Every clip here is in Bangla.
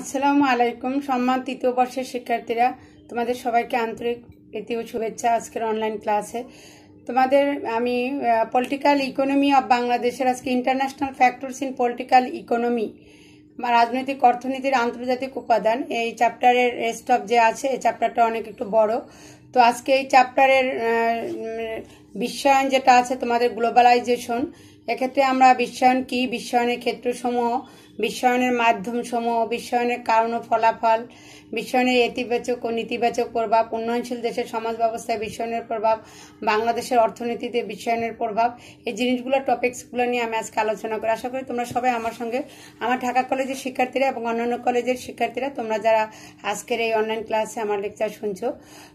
আসসালামু আলাইকুম সম্মান তৃতীয় বর্ষের শিক্ষার্থীরা। তোমাদের সবাইকে আন্তরিক প্রীতি ও শুভেচ্ছা আজকের অনলাইন ক্লাসে তোমাদের, আমি পলিটিক্যাল ইকোনমি অব বাংলাদেশের আজকে international factors in political economy রাজনৈতিক অর্থনীতির আন্তর্জাতিক উপাদান, এই চ্যাপ্টারের রেস্ট অফ যে আছে, এই চ্যাপ্টারটা অনেক একটু বড়। তো আজকে এই চ্যাপ্টারের বিশ্বায়ন যেটা আছে, তোমাদের গ্লোবালাইজেশন এক্ষেত্রে আমরা বিশ্বায়ন কি? বিশ্বায়নের ক্ষেত্রসমূহ বিশ্বায়নের মাধ্যমসমূহ বিশ্বায়নের কারণ ও ফলাফল বিশ্বায়নের ইতিবাচক ও নেতিবাচক প্রভাব, উন্নয়নশীল দেশের সমাজ ব্যবস্থায় বিশ্বায়নের প্রভাব, বাংলাদেশের অর্থনীতিতে বিশ্বায়নের প্রভাব, এই জিনিসগুলো, টপিক্সগুলো নিয়ে আমি আজকে আলোচনা করি। আশা করি তোমরা সবাই আমার সঙ্গে, আমার ঢাকা কলেজের শিক্ষার্থীরা এবং অন্যান্য কলেজের শিক্ষার্থীরা, তোমরা যারা আজকের এই অনলাইন ক্লাসে আমার লেকচার শুনছো,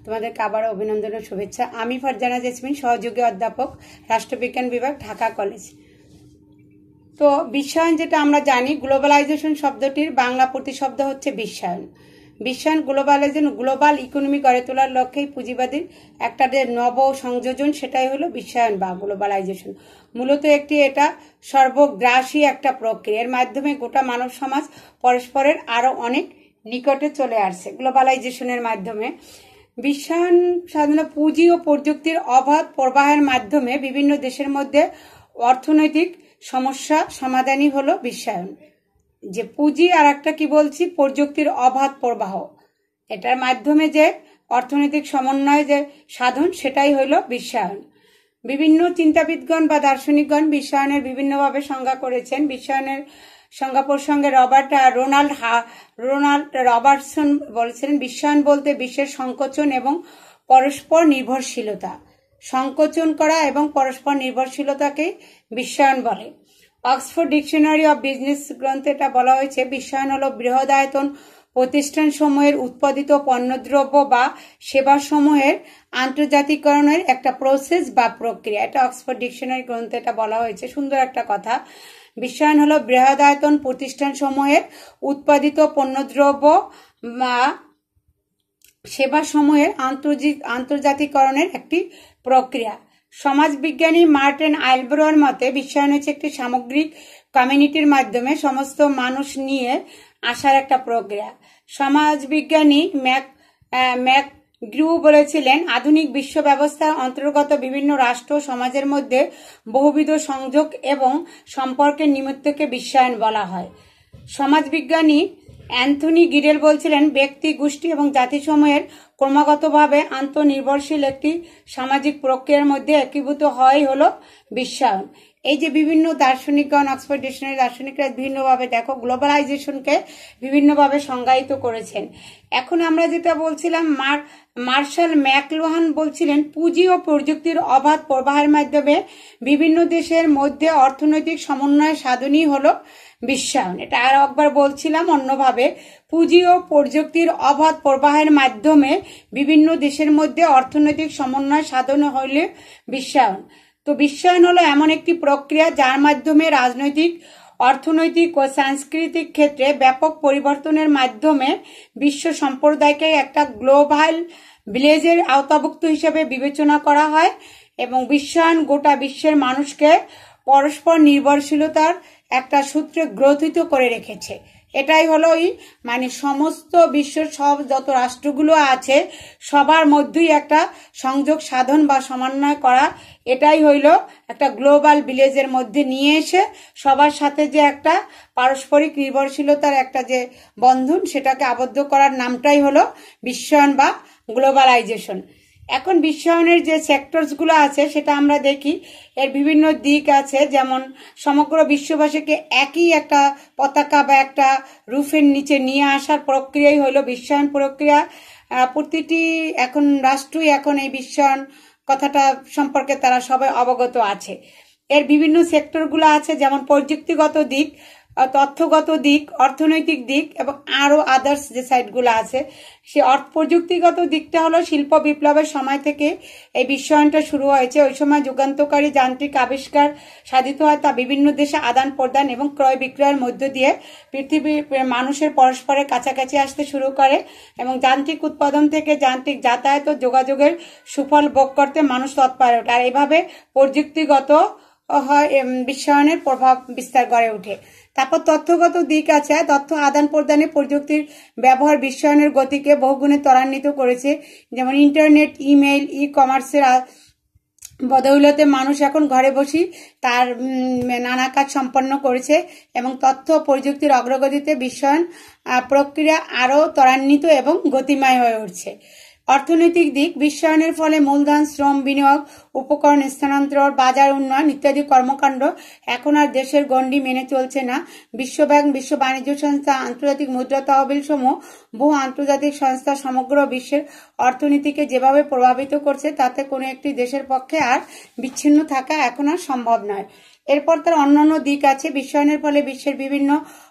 তোমাদেরকে আবারও অভিনন্দন ও শুভেচ্ছা। আমি ফারজানা জেসমিন, সহযোগী অধ্যাপক, রাষ্ট্রবিজ্ঞান বিভাগ, ঢাকা কলেজ। তো বিশ্বায়ন যেটা আমরা জানি গ্লোবালাইজেশন শব্দটির বাংলা প্রতিশব্দ হচ্ছে বিশ্বায়ন। বিশ্বায়ন গ্লোবালাইজেশন গ্লোবাল ইকোনমি গড়ে তোলার লক্ষ্যেই পুঁজিবাদীর একটা যে নব সংযোজন সেটাই হলো বিশ্বায়ন বা গ্লোবালাইজেশন মূলত একটি এটা সর্বগ্রাসী একটা প্রক্রিয়া। এর মাধ্যমে গোটা মানব সমাজ পরস্পরের আরও অনেক নিকটে চলে আসছে গ্লোবালাইজেশনের মাধ্যমে। বিশ্বায়ন সাধারণত পুঁজি ও প্রযুক্তির অবাধ প্রবাহের মাধ্যমে বিভিন্ন দেশের মধ্যে অর্থনৈতিক সমস্যা সমাধানই হলো বিশ্বায়ন। যে পুঁজি আর একটা কি বলছি? প্রযুক্তির অবাধ প্রবাহ। এটার মাধ্যমে যে অর্থনৈতিক সমন্বয় যে সাধন, সেটাই হলো বিশ্বায়ন। বিভিন্ন চিন্তাবিদগণ বা দার্শনিকগণ বিশ্বায়নের বিভিন্নভাবে সংজ্ঞা করেছেন। বিশ্বায়নের সংজ্ঞা প্রসঙ্গে রবার্ট রোনাল্ড হা, রোনাল্ড রবার্টসন বলেছিলেন, বিশ্বায়ন বলতে বিশ্বের সংকোচন এবং পরস্পর নির্ভরশীলতা। সংকোচন করা এবং পরস্পর নির্ভরশীলতাকে বিশ্বায়ন বলে। অক্সফোর্ড ডিকশনারি অব বিজনেস গ্রন্থে এটা বলা হয়েছে, বিশ্বায়ন হল বৃহদায়তন প্রতিষ্ঠান সমূহের উৎপাদিত পণ্যদ্রব্য বা সেবা সমূহের আন্তর্জাতিকরণের একটা প্রসেস বা প্রক্রিয়া। এটা অক্সফোর্ড ডিকশনারি গ্রন্থে এটা বলা হয়েছে, সুন্দর একটা কথা। বিশ্বায়ন হলো বৃহদায়তন প্রতিষ্ঠান সমূহের উৎপাদিত পণ্যদ্রব্য বা সেবা সমূহের আন্তর্জাতিকরণের একটি প্রক্রিয়া। সমাজবিজ্ঞানী মার্টেন আইলব্রোর মতে বিশ্বায়ন হচ্ছে একটি সামগ্রিক কমিউনিটির মাধ্যমে সমস্ত মানুষ নিয়ে আসার একটা প্রক্রিয়া। সমাজবিজ্ঞানী ম্যাক ম্যাক গ্রু বলেছিলেন, আধুনিক বিশ্ব ব্যবস্থার অন্তর্গত বিভিন্ন রাষ্ট্র সমাজের মধ্যে বহুবিধ সংযোগ এবং সম্পর্কের নিমিত্তকে বিশ্বায়ন বলা হয়। সমাজবিজ্ঞানী অ্যান্থনি গিরেল বলছিলেন, ব্যক্তি, গোষ্ঠী এবং জাতিসমূহের ক্রমাগতভাবে আন্তনির্ভরশীল একটি সামাজিক প্রক্রিয়ার মধ্যে একীভূত হয় হল বিশ্বায়ন। এই যে বিভিন্ন দার্শনিকগণ অক্সফোর্ড ডিকশনারি দার্শনিকরা বিভিন্নভাবে দেখো গ্লোবালাইজেশনকে বিভিন্নভাবে সংজ্ঞায়িত করেছেন। এখন আমরা যেটা বলছিলাম, মার, মার্শাল ম্যাকলোহান বলছিলেন, পুঁজি ও প্রযুক্তির অবাধ প্রবাহের মাধ্যমে বিভিন্ন দেশের মধ্যে অর্থনৈতিক সমন্বয় সাধনই হলো বিশ্বায়ন। এটা আর একবার বলছিলাম অন্যভাবে, পুঁজি ও প্রযুক্তির অবাধ প্রবাহের মাধ্যমে বিভিন্ন দেশের মধ্যে অর্থনৈতিক সমন্বয় সাধন হইলে বিশ্বায়ন। তো বিশ্বায়ন হলো এমন একটি প্রক্রিয়া যার মাধ্যমে রাজনৈতিক, অর্থনৈতিক ও সাংস্কৃতিক ক্ষেত্রে ব্যাপক পরিবর্তনের মাধ্যমে বিশ্ব সম্প্রদায়কে একটা গ্লোবাল ভিলেজের আওতাভুক্ত হিসেবে বিবেচনা করা হয় এবং বিশ্বায়ন গোটা বিশ্বের মানুষকে পরস্পর নির্ভরশীলতার একটা সূত্রে গ্রথিত করে রেখেছে। এটাই হলো মানে সমস্ত বিশ্বের সব যত রাষ্ট্রগুলো আছে, সবার মধ্যেই একটা সংযোগ সাধন বা সমন্বয় করা, এটাই হইল একটা গ্লোবাল ভিলেজের মধ্যে নিয়ে এসে সবার সাথে যে একটা পারস্পরিক নির্ভরশীলতার একটা যে বন্ধন, সেটাকে আবদ্ধ করার নামটাই হলো বিশ্বায়ন বা গ্লোবালাইজেশন। এখন বিশ্বায়নের যে সেক্টরসগুলো আছে, সেটা আমরা দেখি। এর বিভিন্ন দিক আছে, যেমন সমগ্র বিশ্ববাসীকে একই একটা পতাকা বা একটা রুফের নিচে নিয়ে আসার প্রক্রিয়াই হলো বিশ্বায়ন প্রক্রিয়া। প্রতিটি এখন রাষ্ট্রই এখন এই বিশ্বায়ন কথাটা সম্পর্কে তারা সবাই অবগত আছে। এর বিভিন্ন সেক্টরগুলো আছে, যেমন প্রযুক্তিগত দিক। তথ্যগত দিক, অর্থনৈতিক দিক এবং আরও আদার্স যে সাইটগুলো আছে, সে অর্থ প্রযুক্তিগত দিকটা হলো শিল্প বিপ্লবের সময় থেকে এই বিশ্বায়নটা শুরু হয়েছে। ওই সময় যুগান্তকারী যান্ত্রিক আবিষ্কার সাধিত হয় তা বিভিন্ন দেশে আদান প্রদান এবং ক্রয় বিক্রয়ের মধ্য দিয়ে পৃথিবীর মানুষের পরস্পরের কাছাকাছি আসতে শুরু করে এবং যান্ত্রিক উৎপাদন থেকে যান্ত্রিক যাতায়াত ও যোগাযোগের সুফল ভোগ করতে মানুষ তৎপর ওঠে। আর এভাবে প্রযুক্তিগত হয় বিশ্বায়নের প্রভাব বিস্তার গড়ে ওঠে। তারপর তথ্যগত দিক আছে। তথ্য আদান প্রদানে প্রযুক্তির ব্যবহার বিশ্বায়নের গতিকে বহুগুণে ত্বরান্বিত করেছে। যেমন ইন্টারনেট, ইমেইল ই কমার্সের বদৌলতে মানুষ এখন ঘরে বসি তার নানা কাজ সম্পন্ন করেছে এবং তথ্য প্রযুক্তির অগ্রগতিতে বিশ্বায়ন প্রক্রিয়া আরও ত্বরান্বিত এবং গতিময় হয়ে উঠছে। অর্থনৈতিক দিক বিশ্বায়নের ফলে মূলধন, শ্রম, বিনিয়োগ, উপকরণ স্থানান্তর, বাজার উন্নয়ন ইত্যাদি কর্মকাণ্ড এখন আর দেশের গণ্ডি মেনে চলছে না। বিশ্বব্যাংক বিশ্ব বাণিজ্য সংস্থা, আন্তর্জাতিক মুদ্রা তহবিল সমূহ বহু আন্তর্জাতিক সংস্থা সমগ্র বিশ্বের অর্থনীতিকে যেভাবে প্রভাবিত করছে, তাতে কোনো একটি দেশের পক্ষে আর বিচ্ছিন্ন থাকা এখন আর সম্ভব নয়। এরপর তার অন্যান্য দিক আছে। বিশ্বায়নের ফলে বিশ্বের বিভিন্ন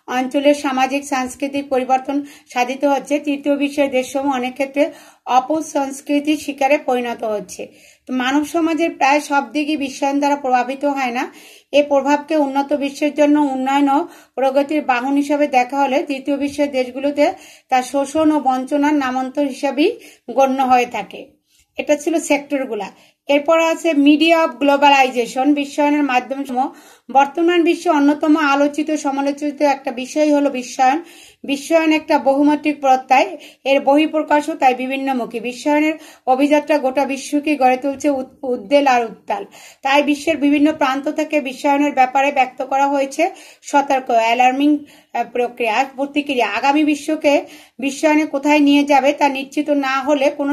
অঞ্চলের সামাজিক, সাংস্কৃতিক পরিবর্তন সাধিত হচ্ছে। তৃতীয় বিশ্বের দেশসমূহ অনেক ক্ষেত্রে অপসংস্কৃতির শিকারে পরিণত হচ্ছে। তো মানব সমাজের প্রায় সব দিকই বিশ্বায়ন দ্বারা প্রভাবিত হয় না। এ প্রভাবকে উন্নত বিশ্বের জন্য উন্নয়ন ও প্রগতির বাহন হিসাবে দেখা হলে তৃতীয় বিশ্বের দেশগুলোতে তার শোষণ ও বঞ্চনার নামান্তর হিসাবেই গণ্য হয়ে থাকে। এটা ছিল সেক্টরগুলা। এরপর আছে মিডিয়া অফ গ্লোবালাইজেশন, বিশ্বায়নের মাধ্যম বর্তমান বিশ্বে অন্যতম আলোচিত সমালোচিত একটা বিষয় হলো বিশ্বায়ন। বিশ্বায়ন একটা বহুমাত্রিক প্রত্যয়। এর বহিঃপ্রকাশও তাই বিভিন্নমুখী। বিশ্বায়নের অভিযাত্রা গোটা বিশ্বকে গড়ে তুলছে উদ্দেল আর উত্তাল। তাই বিশ্বের বিভিন্ন প্রান্ত থেকে বিশ্বায়নের ব্যাপারে ব্যক্ত করা হয়েছে সতর্ক, অ্যালার্মিং প্রক্রিয়া, প্রতিক্রিয়া। আগামী বিশ্বকে বিশ্বায়নে কোথায় নিয়ে যাবে তা নিশ্চিত না হলে কোনো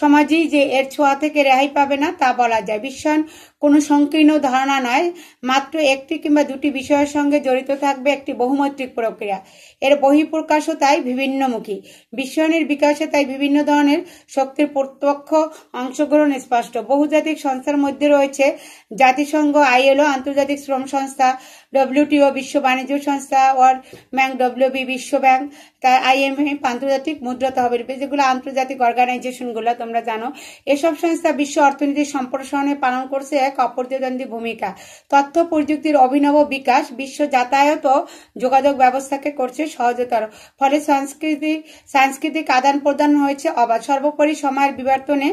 সমাজই যে এর ছোঁয়া থেকে রেহাই পাবে না তা বলা যায়। বিশ্বায়ন কোনো সংকীর্ণ ধারণা নয়। মাত্র একটি কিংবা দুটি বিষয়ের সঙ্গে জড়িত থাকবে একটি বহুমাত্রিক প্রক্রিয়া। এর বহিঃপ্রকাশও তাই বিভিন্নমুখী। বিশ্বায়নের বিকাশে তাই বিভিন্ন ধরনের শক্তির প্রত্যক্ষ অংশগ্রহণ স্পষ্ট। বহুজাতিক সংস্থার মধ্যে রয়েছে জাতিসংঘ, আইএলও, আন্তর্জাতিক শ্রম সংস্থা ডব্লিউটিও বিশ্ব বাণিজ্য সংস্থা ওয়ার্ল্ড ব্যাংক ডব্লিউবি বিশ্ব ব্যাংক তার আইএমএফ আন্তর্জাতিক মুদ্রা তহবিল যেগুলো আন্তর্জাতিক অর্গানাইজেশনগুলো তোমরা জানো। এসব সংস্থা বিশ্ব অর্থনীতির সম্প্রসারণে পালন করছে এক অপরদ্বন্দ্বী ভূমিকা। তথ্য প্রযুক্তির অভিনব বিকাশ বিশ্ব যাতায়াত ও যোগাযোগ ব্যবস্থাকে করছে সহজতর, ফলে সংস্কৃতি, সাংস্কৃতিক আদান প্রদান হয়েছে অবাধ। সর্বোপরি সময়ের বিবর্তনে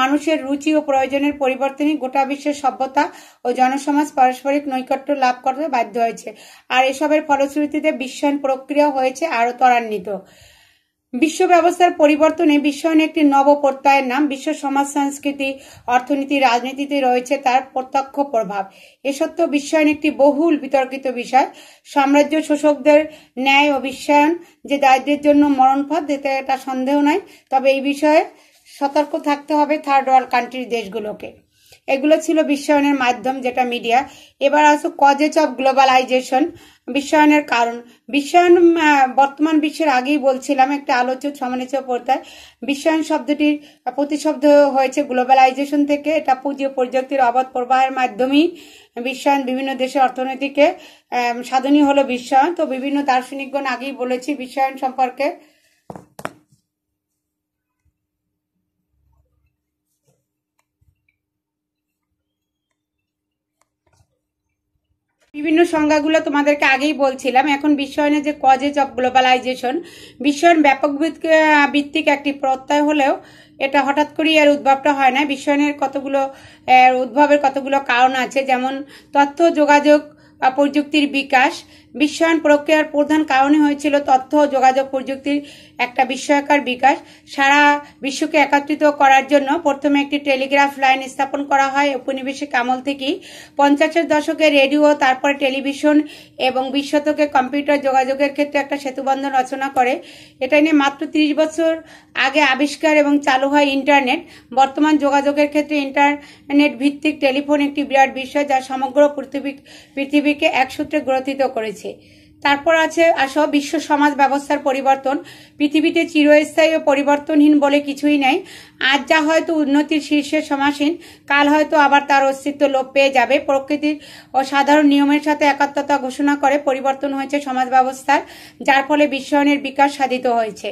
মানুষের রুচি ও প্রয়োজনের পরিবর্তনই গোটা বিশ্বের সভ্যতা ও জনসমাজ পারস্পরিক নৈকট্য লাভ করতে বাধ্য হয়েছে। আর এসবের ফলশ্রুতিতে বিশ্বায়ন প্রক্রিয়া হয়েছে আরও ত্বরান্বিত। বিশ্ব ব্যবস্থার পরিবর্তনে বিশ্বায়ন একটি নব প্রত্যয়ের নাম বিশ্ব সমাজ, সংস্কৃতি, অর্থনীতি, রাজনীতিতে রয়েছে তার প্রত্যক্ষ প্রভাব। এ সত্ত্বেও বিশ্বায়ন একটি বহুল বিতর্কিত বিষয়। সাম্রাজ্য শোষকদের ন্যায় ও বিশ্বায়ন যে দারিদ্রের জন্য মরণপথ, এতে এটা সন্দেহ নাই তবে এই বিষয়ে সতর্ক থাকতে হবে থার্ড ওয়ার্ল্ড কান্ট্রির দেশগুলোকে। এগুলো ছিল বিশ্বায়নের মাধ্যম যেটা মিডিয়া। এবার আসো কজেজ অফ গ্লোবালাইজেশন বিশ্বায়নের কারণ। বিশ্বায়ন বর্তমান বিশ্বের আগেই বলছিলাম একটা আলোচ্য সমালোচক পড়তায় বিশ্বায়ন শব্দটির প্রতিশব্দ হয়েছে গ্লোবালাইজেশন থেকে। এটা পুঁজি ও প্রযুক্তির অবাধ প্রবাহের মাধ্যমেই বিশ্বায়ন বিভিন্ন দেশের অর্থনীতিকে সাধনী হলো বিশ্বায়ন। তো বিভিন্ন দার্শনিকগণ আগেই বলেছি, বিশ্বায়ন সম্পর্কে বিভিন্ন সংজ্ঞাগুলো তোমাদেরকে আগেই বলছিলাম। এখন বিশ্বায়নের যে কজেজ অফ গ্লোবালাইজেশন বিশ্বায়ন ব্যাপক ভিত্তিক একটি প্রত্যয় হলেও এটা হঠাৎ করেই এর উদ্ভবটা হয় না। বিশ্বায়নের কতগুলো উদ্ভবের কতগুলো কারণ আছে, যেমন তথ্য, যোগাযোগ প্রযুক্তির বিকাশ বিশ্বায়ন প্রক্রিয়ার প্রধান কারণই হয়েছিল তথ্য ও যোগাযোগ প্রযুক্তির একটা বিস্ময়কার বিকাশ। সারা বিশ্বকে একত্রিত করার জন্য প্রথমে একটি টেলিগ্রাফ লাইন স্থাপন করা হয়। উপনিবেশিক আমল থেকেই পঞ্চাশের দশকে রেডিও, তারপরে টেলিভিশন এবং বিশ্বতকে কম্পিউটার যোগাযোগের ক্ষেত্রে একটা সেতুবন্ধন রচনা করে। এটা নিয়ে মাত্র তিরিশ বছর আগে আবিষ্কার এবং চালু হয় ইন্টারনেট। বর্তমান যোগাযোগের ক্ষেত্রে ইন্টারনেট ভিত্তিক টেলিফোন একটি বিরাট বিষয় যা সমগ্র পৃথিবী পৃথিবীকে এক সূত্রে গ্রথিত করেছে। তারপর আছে আসো বিশ্ব সমাজ ব্যবস্থার পরিবর্তন। পৃথিবীতে চিরস্থায়ী ও পরিবর্তনহীন বলে কিছুই নেই। আজ যা হয়তো উন্নতির শীর্ষে সমাসীন, কাল হয়তো আবার তার অস্তিত্ব লোপ পেয়ে যাবে। প্রকৃতির ও সাধারণ নিয়মের সাথে একাত্মতা ঘোষণা করে পরিবর্তন হয়েছে সমাজ ব্যবস্থার, যার ফলে বিশ্বায়নের বিকাশ সাধিত হয়েছে।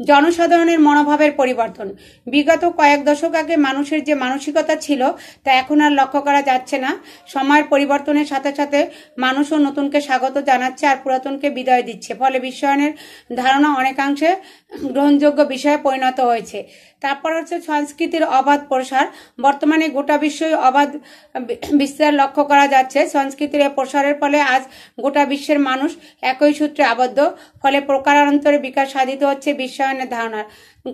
জনসাধারণের মনোভাবের পরিবর্তন। বিগত কয়েক দশক আগে মানুষের যে মানসিকতা ছিল, তা এখন আর লক্ষ্য করা যাচ্ছে না। সময়ের পরিবর্তনের সাথে সাথে মানুষও নতুনকে স্বাগত জানাচ্ছে আর পুরাতনকে বিদায় দিচ্ছে। ফলে বিশ্বায়নের ধারণা অনেকাংশে গ্রহণযোগ্য বিষয়ে পরিণত হয়েছে। তারপর হচ্ছে সংস্কৃতির অবাধ প্রসার। বর্তমানে গোটা বিশ্বই অবাধ বিস্তার লক্ষ্য করা যাচ্ছে। সংস্কৃতির প্রসারের ফলে আজ গোটা বিশ্বের মানুষ একই সূত্রে আবদ্ধ। ফলে প্রকারান্তরে বিকাশ সাধিত হচ্ছে বিশ্বায়নের ধারণার।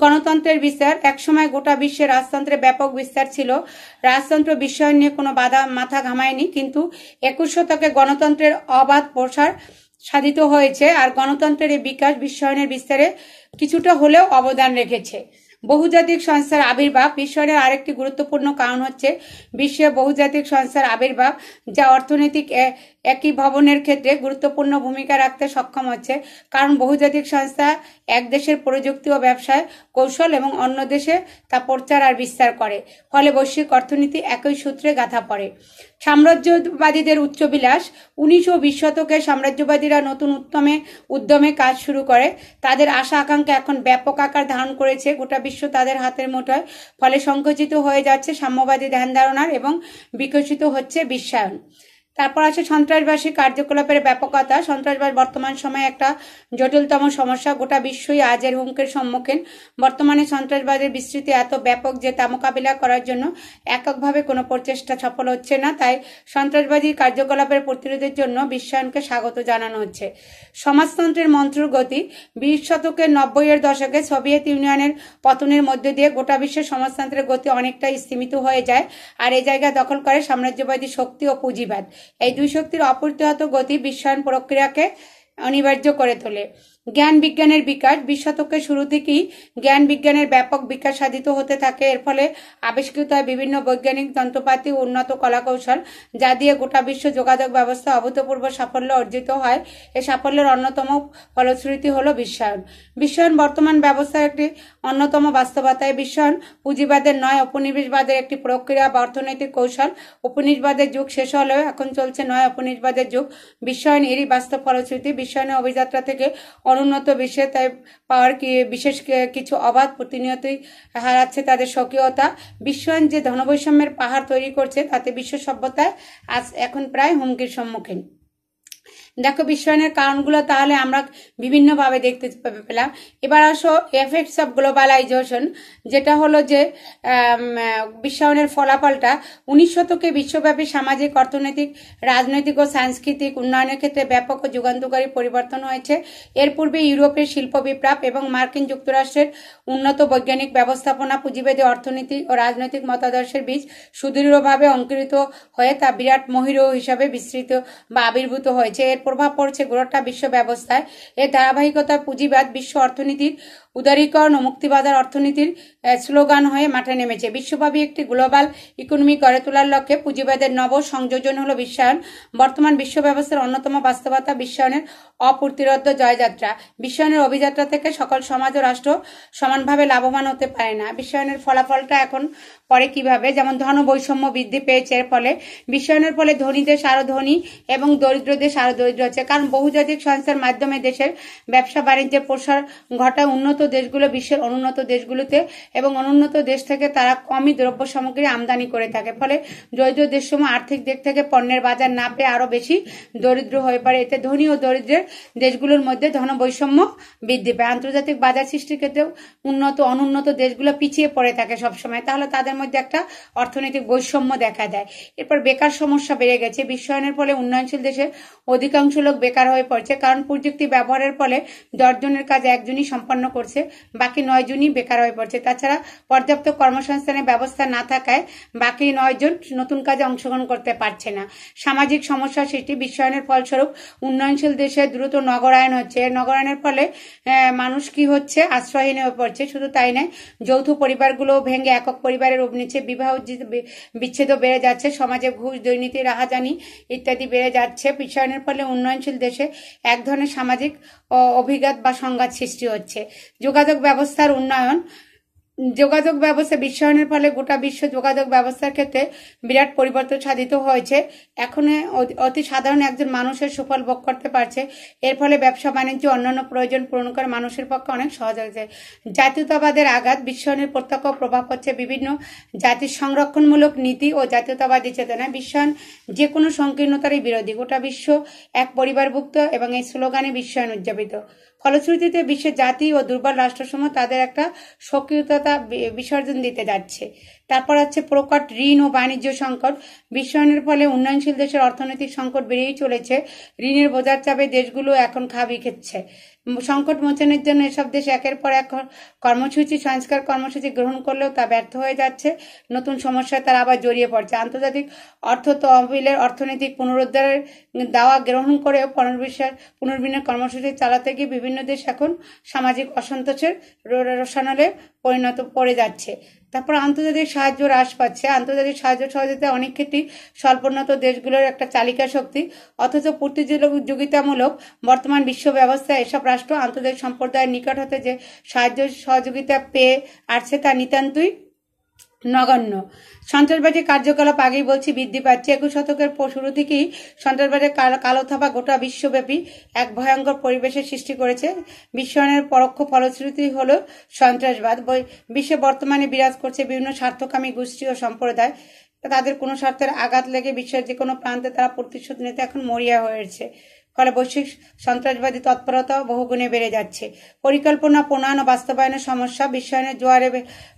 গণতন্ত্রের বিস্তার, একসময় গোটা বিশ্বে রাজতন্ত্রের ব্যাপক বিস্তার ছিল। রাজতন্ত্র বিশ্বায়ন নিয়ে কোনো বাধা মাথা ঘামায়নি, কিন্তু একুশ শতকে গণতন্ত্রের অবাধ প্রসার সাধিত হয়েছে আর গণতন্ত্রের বিকাশ, বিশ্বায়নের বিস্তারে কিছুটা হলেও অবদান রেখেছে। বহুজাতিক সংস্থার আবির্ভাব বিশ্বরের আরেকটি গুরুত্বপূর্ণ কারণ হচ্ছে বিশ্বে বহুজাতিক সংস্থার আবির্ভাব যা অর্থনৈতিক একই ভবনের ক্ষেত্রে গুরুত্বপূর্ণ ভূমিকা রাখতে সক্ষম হচ্ছে, কারণ বহুজাতিক সংস্থা এক দেশের প্রযুক্তি ও ব্যবসায় কৌশল এবং অন্য দেশে তা প্রচার আর বিস্তার করে, ফলে বৈশ্বিক অর্থনীতি একই সূত্রে গাঁথা পড়ে। সাম্রাজ্যবাদীদের উচ্চবিলাস, উনিশ ও বিশ শতকে সাম্রাজ্যবাদীরা নতুন উত্তমে উদ্যমে কাজ শুরু করে। তাদের আশা আকাঙ্ক্ষা এখন ব্যাপক আকার ধারণ করেছে। গোটা বিশ্ব তাদের হাতের মুঠোয়, ফলে সংকুচিত হয়ে যাচ্ছে সাম্যবাদী ধ্যান ধারণার এবং বিকশিত হচ্ছে বিশ্বায়ন। তারপর আছে সন্ত্রাসবাসী কার্যকলাপের ব্যাপকতা। সন্ত্রাসবাদ বর্তমান সময়ে একটা জটিলতম সমস্যা। গোটা বিশ্বই আজের হুমকির সম্মুখীন। বর্তমানে সন্ত্রাসবাদের বিস্তৃতি এত ব্যাপক যে তা মোকাবিলা করার জন্য এককভাবে কোনো প্রচেষ্টা সফল হচ্ছে না। তাই সন্ত্রাসবাদী কার্যকলাপের প্রতিরোধের জন্য বিশ্বায়নকে স্বাগত জানানো হচ্ছে। সমাজতন্ত্রের মন্ত্রর গতি। বিশ শতকের নব্বইয়ের দশকে সোভিয়েত ইউনিয়নের পতনের মধ্য দিয়ে গোটা বিশ্বের সমাজতন্ত্রের গতি অনেকটাই স্তীমিত হয়ে যায় আর এই জায়গা দখল করে সাম্রাজ্যবাদী শক্তি ও পুঁজিবাদ। এই দুই শক্তির অপরিহত গতি বিশ্বায়ন প্রক্রিয়াকে অনিবার্য করে তোলে। জ্ঞান বিজ্ঞানের বিকাশ, বিশ শতকের শুরু থেকেই জ্ঞান বিজ্ঞানের ব্যাপক বিকাশ সাধিত হতে থাকে। এর ফলে আবিষ্কৃত হয় বিভিন্ন বৈজ্ঞানিক যন্ত্রপাতি, উন্নত কলাকৌশল, যা দিয়ে গোটা বিশ্ব যোগাযোগ ব্যবস্থা অভূতপূর্ব সাফল্য অর্জিত হয়। এ সাফল্যের অন্যতম ফলশ্রুতি হল বিশ্বায়ন। বিশ্বায়ন বর্তমান ব্যবস্থার একটি অন্যতম বাস্তবতায় বিশ্বায়ন পুঁজিবাদের নয় উপনিবেশবাদের একটি প্রক্রিয়া বা অর্থনৈতিক কৌশল। উপনিবেশবাদের যুগ শেষ হলেও এখন চলছে নয় উপনিবেশবাদের যুগ। বিশ্বায়ন এরই বাস্তব ফলশ্রুতি বিশ্বায়নের অভিযাত্রা থেকে অনুন্নত বিশ্বে তাই পাওয়ার বিশেষ কিছু অবাধ প্রতিনিয়তই হারাচ্ছে তাদের স্বকীয়তা। বিশ্বায়ন যে ধনবৈষম্যের পাহাড় তৈরি করছে তাতে বিশ্ব সভ্যতায় আজ এখন প্রায় হুমকির সম্মুখীন। দেখো বিশ্বায়নের কারণগুলো তাহলে আমরা বিভিন্নভাবে দেখতে পেলাম। এবার আসো এফেক্টস অফ গ্লোবালাইজেশন যেটা হলো যে বিশ্বায়নের ফলাফলটা উনিশ শতকে বিশ্বব্যাপী সামাজিক, অর্থনৈতিক, রাজনৈতিক ও সাংস্কৃতিক উন্নয়নের ক্ষেত্রে ব্যাপক ও যুগান্তকারী পরিবর্তন হয়েছে। এর পূর্বে ইউরোপের শিল্প বিপ্লব এবং মার্কিন যুক্তরাষ্ট্রের উন্নত বৈজ্ঞানিক ব্যবস্থাপনা পুঁজিবেদী অর্থনীতি ও রাজনৈতিক মতাদর্শের বীজ সুদৃঢ়ভাবে অঙ্কুরিত হয়ে তা বিরাট মহিরহ হিসাবে বিস্তৃত বা আবির্ভূত হয়েছে। এর প্রভাব পড়ছে গোটা বিশ্ব ব্যবস্থায়। এর ধারাবাহিকতা পুঁজিবাদ বিশ্ব অর্থনীতির উদারীকরণ ও মুক্তিবাজার অর্থনীতির স্লোগান হয়ে মাঠে নেমেছে। বিশ্বব্যাপী একটি গ্লোবাল ইকোনমি গড়ে তোলার লক্ষ্যে পুঁজিবাদের নব সংযোজন হল বিশ্বায়ন। বর্তমান বিশ্ব ব্যবস্থার অন্যতম বাস্তবতা বিশ্বায়নের অপ্রতিরোধ জয়যাত্রা। বিশ্বায়নের অভিযাত্রা থেকে সকল সমাজ ও রাষ্ট্র সমানভাবে লাভবান হতে পারে না। বিশ্বায়নের ফলাফলটা এখন পরে কীভাবে? যেমন ধন বৈষম্য বৃদ্ধি পেয়েছে এর ফলে। বিশ্বায়নের ফলে ধনী দেশ আরও ধনী এবং দরিদ্র দেশ আরও দরিদ্র হচ্ছে। কারণ বহুজাতিক সংস্থার মাধ্যমে দেশের ব্যবসা বাণিজ্যের প্রসার ঘটায় উন্নত দেশগুলো, বিশ্বের অনুন্নত দেশগুলোতে এবং অনুন্নত দেশ থেকে তারা কমই দ্রব্য সামগ্রী আমদানি করে থাকে। ফলে দরিদ্র দেশসমূহ আর্থিক দিক থেকে পণ্যের বাজার না পেয়ে আরও বেশি দরিদ্র হয়ে পড়ে। এতে ধনী ও দরিদ্রের দেশগুলোর মধ্যে ধন বৈষম্য বৃদ্ধি পায়। আন্তর্জাতিক বাজার সৃষ্টির ক্ষেত্রেও উন্নত, অনুন্নত দেশগুলো পিছিয়ে পড়ে থাকে সবসময়। তাহলে তাদের মধ্যে একটা অর্থনৈতিক বৈষম্য দেখা দেয়। এরপর বেকার সমস্যা বেড়ে গেছে। বিশ্বায়নের ফলে উন্নয়নশীল দেশের অধিকাংশ লোক বেকার হয়ে পড়ছে। কারণ প্রযুক্তি ব্যবহারের ফলে দশজনের কাজ একজনই সম্পন্ন করছে। বাকি নয় জনই বেকার হয়ে পড়ছে। তাছাড়া পর্যাপ্ত কর্মসংস্থানের ব্যবস্থা না থাকায় বাকি নয় জন নতুন কাজে অংশগ্রহণ করতে পারছে না। সামাজিক সমস্যা সৃষ্টি বিশ্বায়নের ফলস্বরূপ উন্নয়নশীল দেশে দ্রুত নগরায়ন হচ্ছে। নগরায়নের ফলে মানুষ কি হচ্ছে? আশ্রয়হীন হয়ে পড়ছে। শুধু তাই নয়, যৌথ পরিবারগুলো ভেঙে একক পরিবারের নিচে বিবাহ বিচ্ছেদ বেড়ে যাচ্ছে। সমাজে ঘুষ, দুর্নীতি, রাহাজানি ইত্যাদি বেড়ে যাচ্ছে। বিশ্বায়নের ফলে উন্নয়নশীল দেশে এক ধরনের সামাজিক অভিঘাত বা সংঘাত সৃষ্টি হচ্ছে। যোগাযোগ ব্যবস্থার উন্নয়ন, যোগাযোগ ব্যবস্থা বিশ্বায়নের ফলে গোটা বিশ্ব যোগাযোগ ব্যবস্থার ক্ষেত্রে বিরাট পরিবর্তন সাধিত হয়েছে। এখন অতি সাধারণ একজন মানুষের সুফল ভোগ করতে পারছে। এর ফলে ব্যবসা বাণিজ্য, অন্যান্য প্রয়োজন পূরণ করে মানুষের পক্ষে অনেক সহজ হয়েছে। জাতীয়তাবাদের আঘাত বিশ্বায়নের প্রত্যক্ষ প্রভাব হচ্ছে বিভিন্ন জাতির সংরক্ষণমূলক নীতি ও জাতীয়তাবাদী চেতনা। বিশ্বায়ন যে কোনো সংকীর্ণতারই বিরোধী। গোটা বিশ্ব এক পরিবারভুক্ত এবং এই স্লোগানে বিশ্বায়ন উদযাপিত। ফলশ্রুতিতে বিশ্বের জাতি ও দুর্বল রাষ্ট্রসমূহ তাদের একটা সক্রিয়তা বিসর্জন দিতে যাচ্ছে। তারপর আছে প্রকট ঋণ ও বাণিজ্য সংকট। বিশ্বায়নের ফলে উন্নয়নশীল দেশের অর্থনৈতিক সংকট বেড়েই চলেছে। ঋণের বোঝার চাপে দেশগুলো এখন খাবি খেচ্ছে সংকট মোচনের জন্য এসব দেশ একের পর এক কর্মসূচি, সংস্কার কর্মসূচি গ্রহণ করলেও তা ব্যর্থ হয়ে যাচ্ছে। নতুন সমস্যায় তারা আবার জড়িয়ে পড়ছে। আন্তর্জাতিক অর্থ তহবিলের অর্থনৈতিক পুনরুদ্ধারের দাওয়া গ্রহণ করেও পুনর্বিশ্বাস পুনর্বিনের কর্মসূচি চালাতে গিয়ে বিভিন্ন দেশ এখন সামাজিক অসন্তোষের রোশানলে পরিণত পড়ে যাচ্ছে। তারপর আন্তর্জাতিক সাহায্য হ্রাস পাচ্ছে। আন্তর্জাতিক সাহায্য সহযোগিতা অনেক ক্ষেত্রেই স্বল্পোন্নত দেশগুলোর একটা চালিকা শক্তি। অথচ প্রতিযোগিতামূলক বর্তমান বিশ্ব ব্যবস্থা এসব রাষ্ট্র আন্তর্জাতিক সম্প্রদায়ের নিকট হতে যে সাহায্য সহযোগিতা পেয়ে আসছে তা নিতান্তই নগণ্য। সন্ত্রাসবাদী কার্যকলাপ আগেই বলছি বৃদ্ধি পাচ্ছে। একুশ শতকের শুরু থেকেই সন্ত্রাসবাদের কালো থাপা গোটা বিশ্বব্যাপী এক ভয়ঙ্কর পরিবেশের সৃষ্টি করেছে। বিশ্বায়নের পরোক্ষ ফলশ্রুতি হল সন্ত্রাসবাদ। বিশ্বে বর্তমানে বিরাজ করছে বিভিন্ন স্বার্থকামী গোষ্ঠী ও সম্প্রদায়। তাদের কোনো স্বার্থের আঘাত লেগে বিশ্বের যে কোনো প্রান্তে তারা প্রতিশোধ নিতে এখন মরিয়া হয়েছে। ফলে বৈশ্বিক সন্ত্রাসবাদী তৎপরতা বহুগুণে বেড়ে যাচ্ছে। পরিকল্পনা, প্রণয়ন ও বাস্তবায়নের সমস্যা বিশ্বায়নের জোয়ারে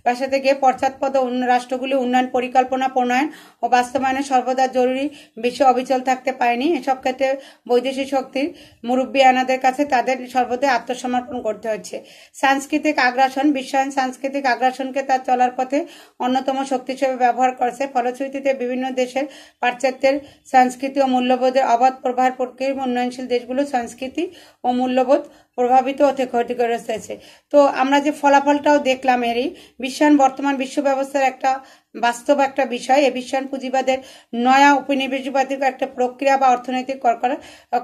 বাসা থেকে পশ্চাৎপদ রাষ্ট্রগুলি উন্নয়ন পরিকল্পনা, প্রণয়ন ও বাস্তবায়নে সর্বদা জরুরি বিশ্ব অবিচল থাকতে পারেনি। এসব ক্ষেত্রে বৈদেশিক শক্তির মুরব্বী আনাদের কাছে তাদের সর্বদাই আত্মসমর্পণ করতে হচ্ছে। সাংস্কৃতিক আগ্রাসন, বিশ্বায়ন সাংস্কৃতিক আগ্রাসনকে তার চলার পথে অন্যতম শক্তি হিসেবে ব্যবহার করছে। ফলশ্রুতিতে বিভিন্ন দেশের পাশ্চাত্যের সংস্কৃতি ও মূল্যবোধের অবাধ প্রবাহের প্রক্রিয়া উন্নয়ন উন্নয়নশীল দেশগুলো সংস্কৃতি ও মূল্যবোধ প্রভাবিত হতে ক্ষতিগ্রস্ত হয়েছে। তো আমরা যে ফলাফলটাও দেখলাম এরই বিশ্বায়ন বর্তমান বিশ্ব ব্যবস্থার একটা বাস্তব একটা বিষয়, এ বিশ্বায়ন পুঁজিবাদের নয়া উপনিবেশবাদী একটা প্রক্রিয়া বা অর্থনৈতিক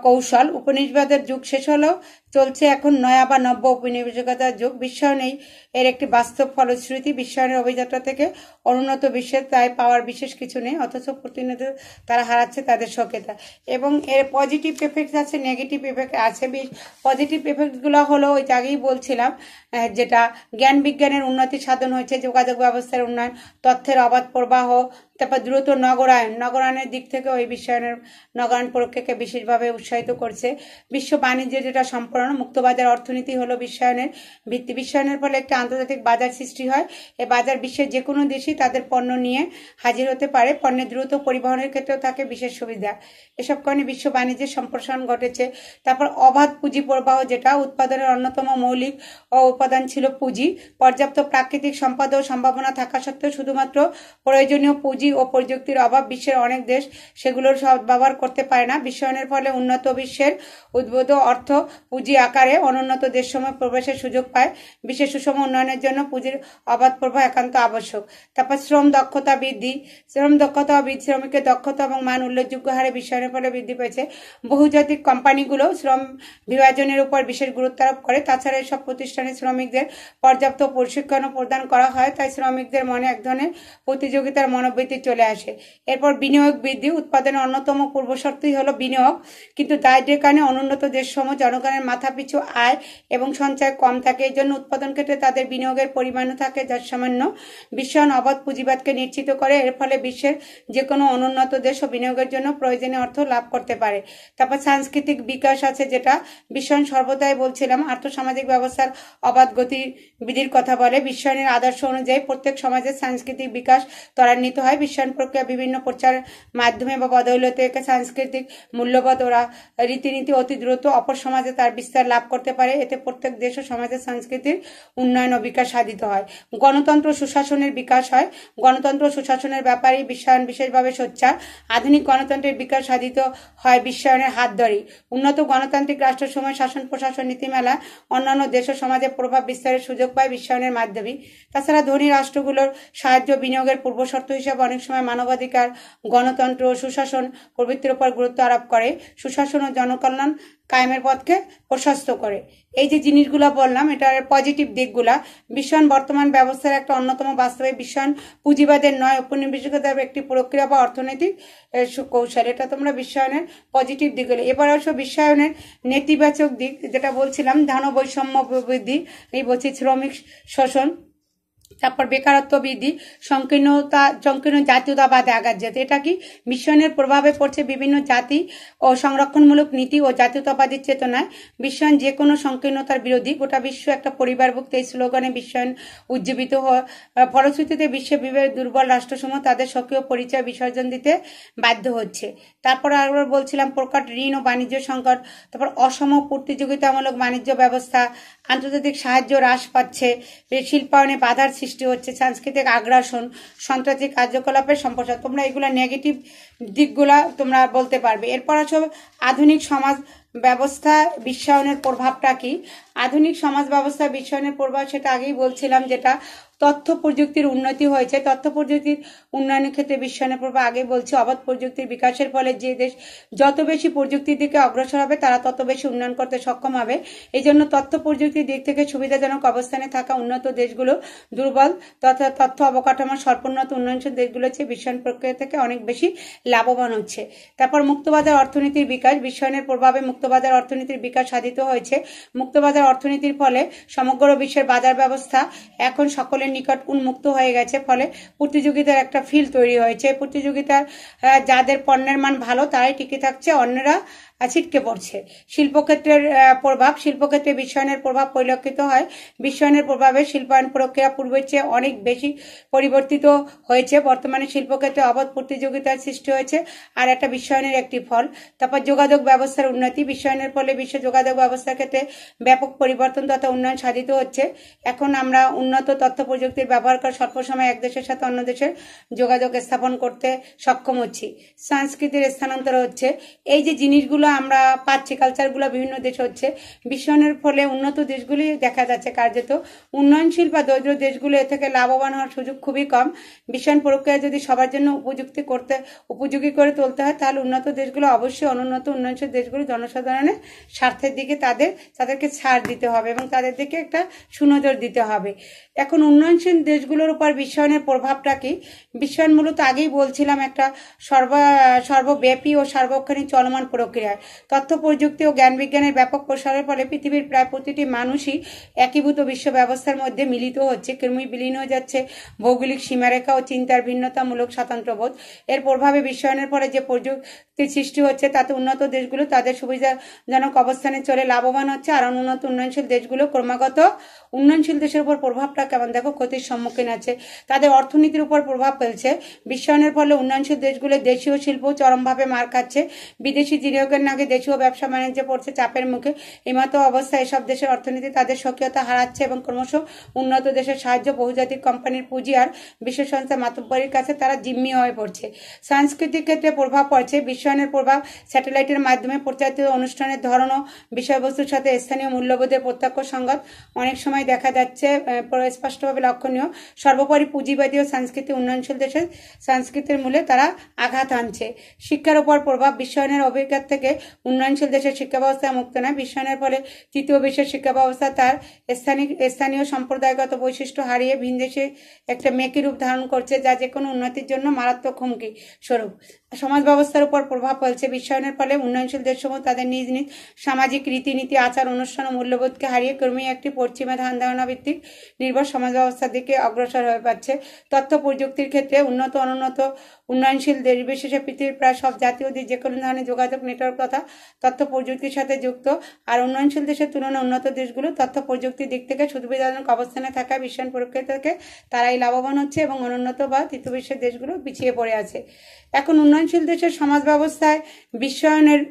কৌশল। উপনিবেশবাদের যুগ শেষ হলেও চলছে এখন নয়া বা নব্য উপনিবেশিকতার যুগ। বিশ্বায়ন এই, এর একটি বাস্তব ফলশ্রুতি। বিশ্বায়নের অভিযাত্রা থেকে অনুন্নত বিশ্বের তাই পাওয়ার বিশেষ কিছু নেই, অথচ প্রতিনিয়ত তারা হারাচ্ছে তাদের সক্রিয়তা এবং এর পজিটিভ এফেক্ট আছে নেগেটিভ এফেক্ট আছে পজিটিভ এফেক্টগুলো হলো, ওই আগেই বলছিলাম যেটা জ্ঞান বিজ্ঞানের উন্নতি সাধন হয়েছে, যোগাযোগ ব্যবস্থার উন্নয়ন, তথ্যের অবাধ প্রবাহ, তারপর দ্রুত নগরায়ন নগরায়নের দিক থেকে ওই বিশ্বায়নের নগরায়ন প্রক্রিয়াকে বিশেষভাবে উৎসাহিত করছে। বিশ্ব বাণিজ্যের যেটা সম্পূর্ণ, মুক্তবাজার অর্থনীতি হলো বিশ্বায়নের ভিত্তি। বিশ্বায়নের ফলে একটি আন্তর্জাতিক বাজার সৃষ্টি হয়। এ বাজার বিশ্বের যে কোনো দেশই তাদের পণ্য নিয়ে হাজির হতে পারে। পণ্যের দ্রুত পরিবহনের ক্ষেত্রেও থাকে বিশেষ সুবিধা। এসব কারণে বিশ্ব বাণিজ্যের সম্প্রসারণ ঘটেছে। তারপর অবাধ পুঁজি প্রবাহ, যেটা উৎপাদনের অন্যতম মৌলিক উপাদান ছিল পুঁজি। পর্যাপ্ত প্রাকৃতিক সম্পদ ও সম্ভাবনা থাকা সত্ত্বেও শুধুমাত্র প্রয়োজনীয় পুঁজি ও প্রযুক্তির অভাব বিশ্বের অনেক দেশ সেগুলোর ব্যবহার করতে পারে না। বিশ্বায়নের ফলে উন্নত বিশ্বের উদ্ভূত অর্থ পুঁজি আকারে অনুন্নত দেশসমূহে প্রবেশের সুযোগ পায়। বিশেষ সুষম উন্নয়নের জন্য পুঁজির অবাধ প্রবাহ একান্ত আবশ্যক। তারপর শ্রম দক্ষতা বৃদ্ধি। শ্রম দক্ষতা ও শ্রমিকের দক্ষতা এবং মান উল্লেখযোগ্য হারে বিশ্বায়নের ফলে বৃদ্ধি পেয়েছে। বহুজাতিক কোম্পানিগুলো শ্রম বিভাজনের উপর বিশেষ গুরুত্ব আরোপ করে। তাছাড়া এসব প্রতিষ্ঠানে শ্রমিকদের পর্যাপ্ত প্রশিক্ষণ প্রদান করা হয়। তাই শ্রমিকদের মনে এক ধরনের প্রতিযোগিতার মনোবৃত্তি চলে আসে। এরপর বিনিয়োগ বৃদ্ধি উৎপাদনের অন্যতম পূর্বশর্তই হলো বিনিয়োগ। কিন্তু দারিদ্রের কারণে অনুন্নত দেশসমূহ জনগণের মাথা পিছু আয় এবং সঞ্চয় কম থাকে। এই জন্য উৎপাদন ক্ষেত্রে তাদের বিনিয়োগের পরিমাণও থাকে যার সামান্য বিশ্বায়ন অবাধ পুঁজিবাদকে নিশ্চিত করে এর ফলে বিশ্বের যে কোনো অনুন্নত দেশ ও বিনিয়োগের জন্য প্রয়োজনীয় অর্থ লাভ করতে পারে। তারপর সাংস্কৃতিক বিকাশ আছে যেটা বিশ্বায়ন সর্বদাই বলছিলাম, আর্থসামাজিক ব্যবস্থার অবাধ গতিবিধির কথা বলে। বিশ্বায়নের আদর্শ অনুযায়ী প্রত্যেক সমাজের সাংস্কৃতিক বিকাশ ত্বরান্বিত হয়। বিশ্বায়ন প্রক্রিয়া বিভিন্ন প্রচার মাধ্যমে বা বদৌলতে সাংস্কৃতিক মূল্যবোধ ওরা রীতিনীতি অতি দ্রুত অপর সমাজে তার বিস্তার লাভ করতে পারে। এতে প্রত্যেক দেশ ও সমাজের সংস্কৃতির উন্নয়ন ও বিকাশ সাধিত হয়। গণতন্ত্র সুশাসনের বিকাশ হয়। গণতন্ত্র সুশাসনের ব্যাপারে বিশ্বায়ন বিশেষভাবে সোচ্চার। আধুনিক গণতন্ত্রের বিকাশ সাধিত হয় বিশ্বায়নের হাত ধরেই। উন্নত গণতান্ত্রিক রাষ্ট্রের সময় শাসন, প্রশাসন, নীতিমেলা অন্যান্য দেশ ও সমাজে প্রভাব বিস্তারের সুযোগ পায় বিশ্বায়নের মাধ্যমে তাছাড়া ধনী রাষ্ট্রগুলোর সাহায্য বিনিয়োগ বিনিয়োগের পূর্বশর্ত হিসাবে অনেক সময় মানবাধিকার, গণতন্ত্র সুশাসন প্রভৃতির উপর গুরুত্ব আরোপ করে। সুশাসন ও জনকল্যাণ কায়েমের পথকে প্রশস্ত করে। এই যে জিনিসগুলো বললাম, এটার পজিটিভ দিকগুলা বিশ্বায়ন বর্তমান ব্যবস্থার একটা অন্যতম বাস্তবে বিশ্বায়ন পুঁজিবাদের নয়, উপনিবেশিকতার একটি প্রক্রিয়া বা অর্থনৈতিক কৌশল এটা তোমরা বিশ্বায়নের পজিটিভ দিকগুলো এবার অবশ্য বিশ্বায়নের নেতিবাচক দিক, যেটা বলছিলাম ধান বৈষম্য বৃদ্ধি, এই বলছি শ্রমিক শোষণ। তারপর বেকারত্ব বৃদ্ধি, সংকীর্ণতা, সংকীর্ণ জাতীয়তাবাদে আঘাত যেতে। এটা কি বিশ্বায়নের প্রভাবে পড়ছে বিভিন্ন জাতি ও সংরক্ষণমূলক নীতি ও জাতীয়তাবাদী চেতনায়? বিশ্বায়ন যে কোনো সংকীর্ণতার বিরোধী। গোটা বিশ্ব একটা পরিবারভুক্ত এই স্লোগানে বিশ্বায়ন উজ্জীবিত ফলশ্রুতিতে বিশ্বে বিভিন্ন দুর্বল রাষ্ট্রসমূহ তাদের সক্রিয় পরিচয় বিসর্জন দিতে বাধ্য হচ্ছে। তারপর আবার বলছিলাম, প্রকট ঋণ ও বাণিজ্য সংকট, তারপর অসম প্রতিযোগিতামূলক বাণিজ্য ব্যবস্থা, আন্তর্জাতিক সাহায্য হ্রাস পাচ্ছে, শিল্পায়নে বাধার সৃষ্টি হচ্ছে, সাংস্কৃতিক আগ্রাসন, সন্ত্রাসী কার্যকলাপের সম্প্রসার। তোমরা এগুলো নেগেটিভ দিকগুলো তোমরা বলতে পারবে। এরপর আছে আধুনিক সমাজ ব্যবস্থা বিশ্বায়নের প্রভাবটা কি? আধুনিক সমাজ ব্যবস্থা বিশ্বায়নের প্রভাব, সেটা আগেই বলছিলাম যেটা তথ্য প্রযুক্তির উন্নতি হয়েছে। তথ্য প্রযুক্তির উন্নয়নের ক্ষেত্রে বিশ্বায়নের প্রভাব আগে বলছি, অবাধ প্রযুক্তির বিকাশের ফলে যে দেশ যত বেশি প্রযুক্তির দিকে অগ্রসর হবে, তারা তত বেশি উন্নয়ন করতে সক্ষম হবে। এই জন্য তথ্য প্রযুক্তির দিক থেকে সুবিধাজনক অবস্থানে থাকা উন্নত দেশগুলো দুর্বল, তথা তথ্য অবকাঠামোর স্বল্পোন্নত উন্নয়নশীল দেশগুলো হচ্ছে বিশ্বায়ন প্রক্রিয়া থেকে অনেক বেশি লাভবান হচ্ছে। তারপর মুক্তবাজার অর্থনীতির বিকাশ, বিশ্বায়নের প্রভাবে মুক্তবাজার অর্থনীতির বিকাশ সাধিত হয়েছে। মুক্তবাজার অর্থনীতির ফলে সমগ্র বিশ্বের বাজার ব্যবস্থা এখন সকলের নিকট উন্মুক্ত হয়ে গেছে, ফলে প্রতিযোগিতার একটা ফিল তৈরি হয়েছে। প্রতিযোগিতার যাদের পণ্যের মান ভালো, তারাই টিকে থাকছে। অন্যরা ছিটকে পড়ছে। শিল্পক্ষেত্রের প্রভাব, শিল্পক্ষেত্রে বিশ্বায়নের প্রভাব পরিলক্ষিত হয়। বিশ্বায়নের প্রভাবে শিল্পায়ন প্রক্রিয়া পূর্বের চেয়ে অনেক বেশি পরিবর্তিত হয়েছে। বর্তমানে শিল্পক্ষেত্রে অবাধ প্রতিযোগিতার সৃষ্টি হয়েছে আর একটা বিশ্বায়নের একটি ফল। তারপর যোগাযোগ ব্যবস্থার উন্নতি। বিশ্বায়নের ফলে বিশ্ব যোগাযোগ ব্যবস্থার ক্ষেত্রে ব্যাপক পরিবর্তন তথা উন্নয়ন সাধিত হচ্ছে। এখন আমরা উন্নত তথ্য প্রযুক্তির ব্যবহার করে স্বল্প সময় এক দেশের সাথে অন্য দেশের যোগাযোগ স্থাপন করতে সক্ষম হচ্ছি। সংস্কৃতির স্থানান্তর হচ্ছে। এই যে জিনিসগুলো আমরা পাচ্ছি কালচারগুলো বিভিন্ন দেশে হচ্ছে। বিশ্বায়নের ফলে উন্নত দেশগুলি দেখা যাচ্ছে কার্যত। উন্নয়নশীল বা দরিদ্র দেশগুলো এ থেকে লাভবান হওয়ার সুযোগ খুবই কম। বিশ্বায়ন প্রক্রিয়া যদি সবার জন্য উপযুক্তি করতে, উপযোগী করে তুলতে হয়, তাহলে উন্নত দেশগুলো অবশ্যই অনুন্নত উন্নয়নশীল দেশগুলো জনসাধারণের স্বার্থের দিকে তাদের, তাদেরকে ছাড় দিতে হবে এবং তাদের দিকে একটা সুনজর দিতে হবে। এখন উন্নয়নশীল দেশগুলোর উপর বিশ্বায়নের প্রভাবটা কি? বিশ্বায়ন মূলত আগেই বলছিলাম একটা সর্ব, সর্বব্যাপী ও সার্বক্ষণিক চলমান প্রক্রিয়া। তথ্য, প্রযুক্তি ও জ্ঞান বিজ্ঞানের ব্যাপক প্রসারের ফলে পৃথিবীর প্রায় প্রতিটি মানুষই একীভূত বিশ্ব ব্যবস্থার মধ্যে মিলিত হচ্ছে। ক্রমেই বিলীন হয়ে যাচ্ছে ভৌগোলিক সীমারেখা ও চিন্তার ভিন্নতামূলক স্বাতন্ত্র্যবোধ। এর প্রভাবে বিশ্বায়নের ফলে যে প্রযুক্তির সৃষ্টি হচ্ছে, তাতে উন্নত দেশগুলো তাদের সুবিধাজনক অবস্থানে চলে লাভবান হচ্ছে, আর অনুন্নত উন্নয়নশীল দেশগুলো ক্রমাগত উন্নয়নশীল দেশের উপর প্রভাবটা কেমন দেখো, ক্ষতির সম্মুখীন আছে। তাদের অর্থনীতির উপর প্রভাব ফেলছে। বিশ্বায়নের ফলে উন্নয়নশীল দেশগুলো দেশীয় শিল্প চরমভাবে মার খাচ্ছে। বিদেশি বিনিয়োগের নাকি দেশীয় ব্যবসা বাণিজ্যে পড়ছে চাপের মুখে। এমতো অবস্থায় এসব দেশের অর্থনীতি তাদের সক্রিয়তা হারাচ্ছে এবং ক্রমশ উন্নত দেশের সাহায্য বহুজাতিক কোম্পানির পুঁজি আর বিশ্ব সংস্থা মাতব্বরীর কাছে তারা জিম্মি হয়ে পড়ছে। সাংস্কৃতিক ক্ষেত্রে প্রভাব পড়ছে। বিশ্বায়নের প্রভাব স্যাটেলাইটের মাধ্যমে প্রচারিত অনুষ্ঠানের ধরন বিষয়বস্তুর সাথে স্থানীয় মূল্যবোধের প্রত্যক্ষ সংগত অনেক সময় দেখা যাচ্ছে স্পষ্টভাবে লক্ষণীয়। সর্বোপরি পুঁজিবাদী ও সাংস্কৃতিক উন্নয়নশীল দেশের সংস্কৃতির মূলে তারা আঘাত আনছে। শিক্ষার উপর প্রভাব বিশ্বায়নের অভিজ্ঞতা থেকে উন্নয়নশীল দেশের শিক্ষা ব্যবস্থা মুক্ত নয়। বিশ্বায়নের ফলে তৃতীয় বিশ্বের শিক্ষা ব্যবস্থা তার স্থানিক স্থানীয় সম্প্রদায়গত বৈশিষ্ট্য হারিয়ে ভিনদেশে একটা মেকি রূপ ধারণ করছে যা যে কোনো উন্নতির জন্য মারাত্মক হুমকি স্বরূপ। সমাজ ব্যবস্থার উপর প্রভাব ফেলছে। বিশ্বায়নের ফলে উন্নয়নশীল দেশসমূহ তাদের নিজ নিজ সামাজিক রীতিনীতি, আচার, অনুষ্ঠান ও মূল্যবোধকে হারিয়ে ক্রমেই একটি পশ্চিমা ধান ধারণা ভিত্তিক নির্ভর সমাজ ব্যবস্থার দিকে অগ্রসর হয়ে পাচ্ছে তথ্য প্রযুক্তির ক্ষেত্রে উন্নত, অনুন্নত উন্নয়নশীল দেশ বিশেষে পৃথিবীর প্রায় সব জাতীয় যে কোনো ধরনের যোগাযোগ নেটওয়ার্ক তথা তথ্য প্রযুক্তির সাথে যুক্ত। আর উন্নয়নশীল দেশের তুলনায় উন্নত দেশগুলো তথ্য প্রযুক্তির দিক থেকে সুবিধাজনক অবস্থানে থাকা বিশ্বায়ন প্রক্রিয়া থেকে তারাই লাভবান হচ্ছে এবং অনুন্নত বা তৃতীয় বিশ্বের দেশগুলো পিছিয়ে পড়ে আছে। এখন উন্নয়নশীল দেশের সমাজ ব্যবস্থায় বিশ্বায়নের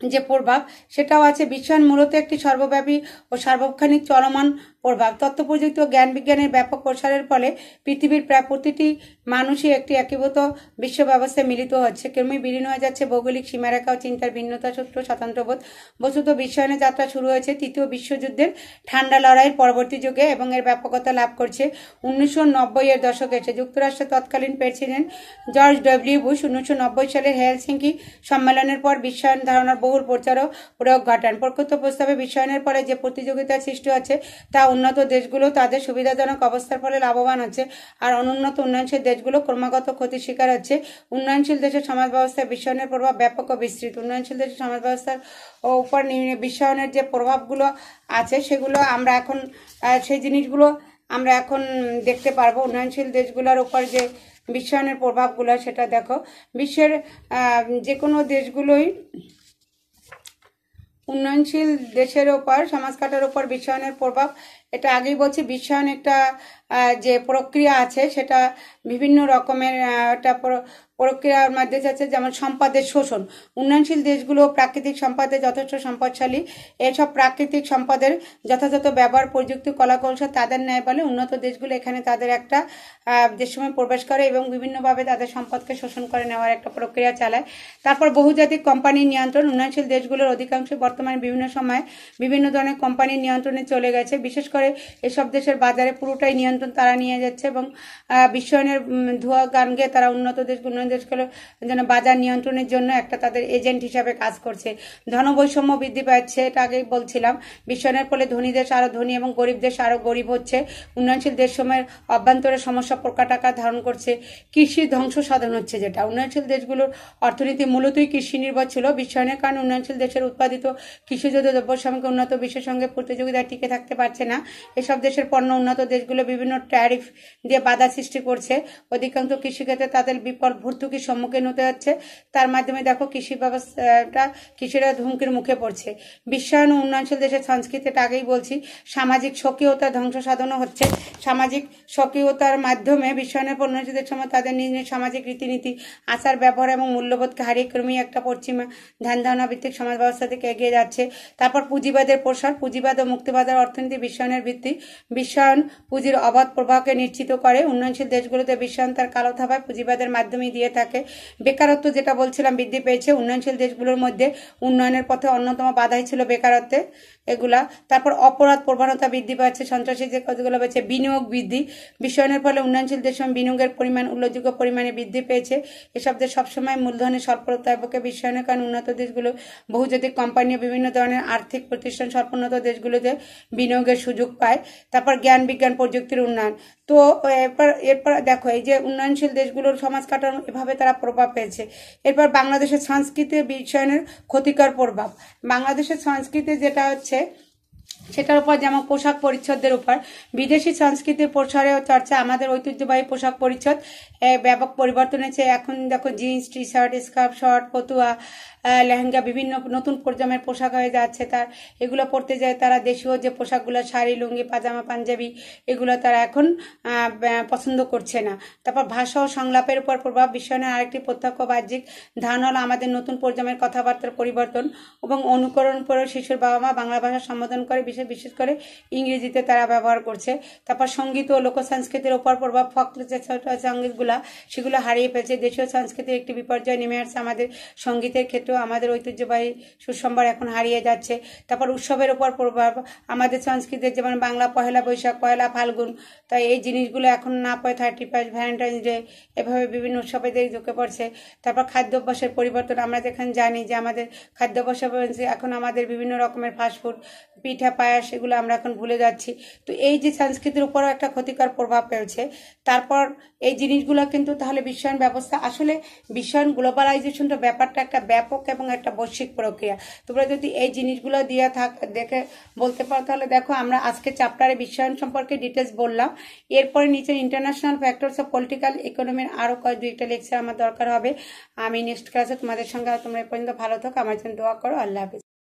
যে প্রভাব, সেটাও আছে। বিশ্বায়ন মূলত একটি সর্বব্যাপী ও সার্বক্ষণিক চলমান প্রভাব তথ্য প্রযুক্তি ও জ্ঞান বিজ্ঞানের ব্যাপক প্রসারের ফলে পৃথিবীর প্রায় প্রতিটি মানুষই একটি একীভূত বিশ্ব ব্যবস্থায় মিলিত হচ্ছে। ক্রমেই বিলীন হয়ে যাচ্ছে ভৌগোলিক সীমারেখা ও চিন্তার ভিন্নতা সূত্র, স্বতন্ত্রবোধ বস্তুত বিশ্বায়নের যাত্রা শুরু হয়েছে। তৃতীয় বিশ্বযুদ্ধের ঠান্ডা লড়াইয়ের পরবর্তী যুগে এবং এর ব্যাপকতা লাভ করছে। উনিশশো নব্বই এর দশকে এসে যুক্তরাষ্ট্রের তৎকালীন প্রেসিডেন্ট জর্জ ডব্লিউ বুশ উনিশশো নব্বই সালের হেলসিঙ্কি সম্মেলনের পর বিশ্বায়ন ধারণার বহুল প্রচার ও প্রয়োগ ঘটান। প্রকৃত প্রস্তাবে বিশ্বায়নের পরে যে প্রতিযোগিতার সৃষ্টি হচ্ছে তা উন্নত দেশগুলো তাদের সুবিধাজনক অবস্থার ফলে লাভবান হচ্ছে। আর অনুন্নত উন্নয়নশীল দেশগুলো ক্রমাগত ক্ষতির শিকার হচ্ছে। উন্নয়নশীল দেশের সমাজ ব্যবস্থায় বিশ্বায়নের প্রভাব ব্যাপক ও বিস্তৃত। উন্নয়নশীল দেশের সমাজ ব্যবস্থার উপর বিশ্বায়নের যে প্রভাবগুলো আছে, সেগুলো আমরা এখন সেই জিনিসগুলো আমরা এখন দেখতে পারব। উন্নয়নশীল দেশগুলোর উপর যে বিশ্বায়নের প্রভাবগুলো, সেটা দেখো। বিশ্বের যে কোনো দেশগুলোই উন্নয়নশীল দেশের ওপর সমাজ কাটার ওপর বিশ্বায়নের প্রভাব এটা আগেই বলছি বিশ্বায়ন একটা যে প্রক্রিয়া আছে সেটা বিভিন্ন রকমের একটা প্রক্রিয়ার মধ্যে যাচ্ছে যেমন সম্পদের শোষণ। উন্নয়নশীল দেশগুলো প্রাকৃতিক সম্পদে যথেষ্ট সম্পদশালী। এসব প্রাকৃতিক সম্পদের যথাযথ ব্যবহার, প্রযুক্তি, কলাকৌশল তাদের ন্যায় বলে উন্নত দেশগুলো এখানে তাদের একটা দেশ সময় প্রবেশ করে এবং বিভিন্নভাবে তাদের সম্পদকে শোষণ করে নেওয়ার একটা প্রক্রিয়া চালায়। তারপর বহুজাতিক কোম্পানির নিয়ন্ত্রণ। উন্নয়নশীল দেশগুলোর অধিকাংশ বর্তমানে বিভিন্ন সময় বিভিন্ন ধরনের কোম্পানির নিয়ন্ত্রণে চলে গেছে। বিশেষ করে এসব দেশের বাজারে পুরোটাই নিয়ন্ত্রণ তারা নিয়ে যাচ্ছে এবং বিশ্বায়নের ধোয়া গান গিয়ে তারা উন্নত দেশ দেশগুলো যেন বাজার নিয়ন্ত্রণের জন্য একটা তাদের এজেন্ট হিসাবে কাজ করছে। ধনবৈষম্য বৃদ্ধি পাচ্ছে, এটা আগেই বলছিলাম। বিশ্বনের ফলে ধনী দেশ আরও ধনী এবং গরিব দেশ আরও গরিব হচ্ছে। উন্নয়নশীল দেশ সময়ের অভ্যন্তরে সমস্যা প্রকাটাকার ধারণ করছে। কৃষি ধ্বংস সাধন হচ্ছে যেটা। উন্নয়নশীল দেশগুলোর অর্থনীতি মূলতই কৃষি নির্ভর ছিল। বিশ্বায়নের কারণে উন্নয়নশীল দেশের উৎপাদিত কৃষিজ দ্রব্য সামগ্রী উন্নত বিশ্বের সঙ্গে প্রতিযোগিতায় টিকে থাকতে পারছে না। এসব দেশের পণ্য উন্নত দেশগুলো বিভিন্ন ট্যারিফ দিয়ে বাধা সৃষ্টি করছে। অধিকাংশ কৃষিক্ষেত্রে তাদের বিপদ ভর্তুকির সম্মুখীন হতে হচ্ছে। তার মাধ্যমে দেখো কৃষি ব্যবস্থাটা কৃষিরা হুমকির মুখে পড়ছে। বিশ্বায়ন উন্নয়নশীল দেশের সংস্কৃতিটা আগেই বলছি, সামাজিক স্বকীয়তা ধ্বংস সাধনও হচ্ছে। সামাজিক স্বকীয়তার মাধ্যমে বিশ্বায়নের উন্নয়নশীলদের সময় তাদের নিজ নিজ সামাজিক রীতিনীতি, আচার, ব্যবহার এবং মূল্যবোধকে হারিয়ে ক্রমেই একটা পশ্চিমা ধ্যান ধারণা ভিত্তিক সমাজ ব্যবস্থা থেকে এগিয়ে যাচ্ছে। তারপর পুঁজিবাদের প্রসার, পুঁজিবাদ ও মুক্তিবাদের অর্থনীতি বিশ্বায়নের ভিত্তি। বিশ্বায়ন পুঁজির অবাধ প্রবাহকে নিশ্চিত করে উন্নয়নশীল দেশগুলোতে বিশ্বায়ন তার কালো থাবায় পুঁজিবাদের মাধ্যমে দিয়ে থাকে। বেকারত্ব যেটা বলছিলাম বৃদ্ধি পেয়েছে। উন্নয়নশীল দেশগুলোর মধ্যে উন্নয়নের পথে অন্যতম বাধাই ছিল বেকারত্বে এগুলা। তারপর অপরাধ প্রবণতা বৃদ্ধি পাচ্ছে, সন্ত্রাসী যে কাজগুলো পেয়েছে বিনিয়োগ বৃদ্ধি। বিশ্বায়নের ফলে উন্নয়নশীল দেশ বিনিয়োগের পরিমাণ, উল্লেখযোগ্য পরিমাণে বৃদ্ধি পেয়েছে। এসব দেশ সবসময় মূলধনের স্বল্পতার পক্ষে বিশ্বায়নের কারণে উন্নত দেশগুলো, বহুজাতিক কোম্পানি বিভিন্ন ধরনের আর্থিক প্রতিষ্ঠান স্বল্পোন্নত দেশগুলোতে বিনিয়োগের সুযোগ পায়। তারপর জ্ঞান, বিজ্ঞান প্রযুক্তির উন্নয়ন। তো এরপর এরপর দেখো, এই যে উন্নয়নশীল দেশগুলোর সমাজ কাটানো এভাবে তারা প্রভাব পেয়েছে। এরপর বাংলাদেশের সংস্কৃতির বিষয়নের ক্ষতিকর প্রভাব। বাংলাদেশের সংস্কৃতি যেটা হচ্ছে, সেটার উপর যেমন পোশাক পরিচ্ছদের উপর, বিদেশি সংস্কৃতির প্রসারে চর্চা আমাদের ঐতিহ্যবাহী পোশাক পরিচ্ছদ ব্যাপক পরিবর্তন হয়েছে। এখন দেখো jeans T shirt scarf short পতুয়া lehenga বিভিন্ন নতুন প্রজন্মের পোশাক হয়ে যাচ্ছে, তার এগুলো পরতে যায়, তারা দেশীয় যে পোশাকগুলো, শাড়ি, লুঙ্গি, পাজামা, পাঞ্জাবি, এগুলো তারা এখন পছন্দ করছে না। তারপর ভাষা ও সংলাপের উপর প্রভাব বিশ্বায়নের আরেকটি প্রত্যক্ষ বাহ্যিক ধারণা হল আমাদের নতুন প্রজন্মের কথাবার্তার পরিবর্তন এবং অনুকরণ করে শিশুর বাবা মা বাংলা ভাষা সম্বোধন করে, বিশেষ বিশেষ করে ইংরেজিতে তারা ব্যবহার করছে। তারপর সংগীত ও লোক সংস্কৃতির উপর প্রভাব ফক যে সঙ্গীতগুলা, সেগুলো হারিয়ে ফেলছে। দেশীয় সংস্কৃতির একটি বিপর্যয় নেমে আসছে আমাদের সঙ্গীতের ক্ষেত্রেও আমাদের ঐতিহ্যবাহী সুসম্বর এখন হারিয়ে যাচ্ছে। তারপর উৎসবের ওপর প্রভাব, আমাদের সংস্কৃতির যেমন বাংলা পহেলা বৈশাখ পয়লা ফাল্গুন, তাই এই জিনিসগুলো এখন না পায় থার্টি ফার্স্ট ভ্যালেন্টাইন্স ডে, এভাবে বিভিন্ন উৎসবে দিয়ে ঢুকে পড়ছে। তারপর খাদ্যাভ্যাসের পরিবর্তন, আমরা যেখানে জানি যে আমাদের খাদ্যাভ্যাস এখন আমাদের বিভিন্ন রকমের ফাস্টফুড পিঠা, পায়াস, এগুলো আমরা এখন ভুলে যাচ্ছি। তো এই যে সংস্কৃতির উপরও একটা ক্ষতিকর প্রভাব ফেলছে। তারপর এই জিনিসগুলো কিন্তু তাহলে বিশ্বায়ন ব্যবস্থা, আসলে বিশ্বায়ন গ্লোবালাইজেশনটা ব্যাপারটা একটা ব্যাপক এবং একটা বৈশ্বিক প্রক্রিয়া। তোমরা যদি এই জিনিসগুলো দিয়ে থাক, দেখে বলতে পারো, তাহলে দেখো আমরা আজকে চ্যাপ্টারে বিশ্বায়ন সম্পর্কে ডিটেলস বললাম। এরপরে নিচে ইন্টারন্যাশনাল ফ্যাক্টরস অফ পলিটিক্যাল ইকোনমির আরও কয়েক দুইটা লেকচার আমার দরকার হবে। আমি নেক্সট ক্লাসে তোমাদের সঙ্গে তোমরা এ পর্যন্ত ভালো থাকো, আমার জন্য দোয়া করো, আল্লাহ হাফিজ।